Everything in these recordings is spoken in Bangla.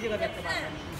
Juga 吧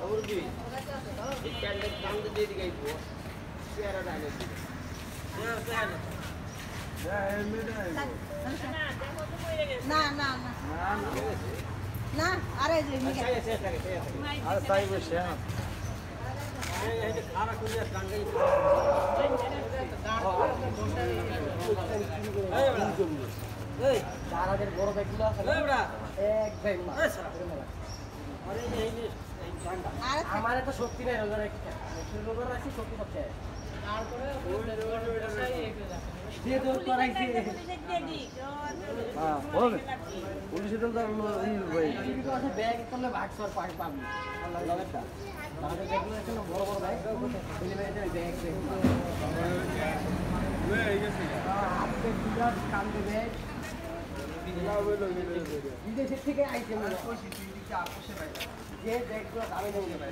ಅವ್ರಿಗೆ ಈ ಪ್ಯಾಂಟ್ ತಂದು ದೇದಿಗೆ ಆಯ್ತು ಸೇರೋಣ হ্যাঁ ভাই ব্যাগ করলে ভাগ সর পাই পাবি আল্লাহ লগেরটা আমাদের ব্যাগগুলো আছে না বড় বড় ব্যাগ। ওই ব্যাগ ব্যাগ হাত ব্যাগ বিরাট কান্দে ব্যাগ। বিদেশের থেকে আইটেম যে ব্যাগগুলো দামে দেবো ভাই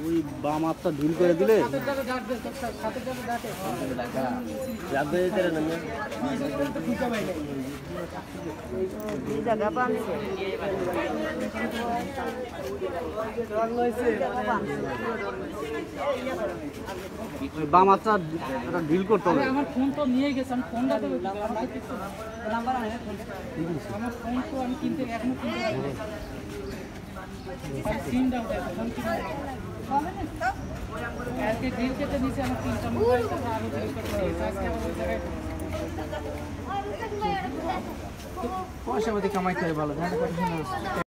ওই বাম হাতটা ঢিল করে দিলে? বাম হাতটা একটা ঢিল করতে হবে। আমার ফোন তো নিয়ে গেছে আমি ফোনটা তো নাম্বার আনে আমার ফোন তো আমি কিনতে এখনও কিনতে সিমটা আজকে ডিল কেটে নিচে আমার তিনটা মোবাইল আরও ডিল করতে হবে আজকে আমার ওই জায়গায় পয়সা পাতি কামাইতে ভালো।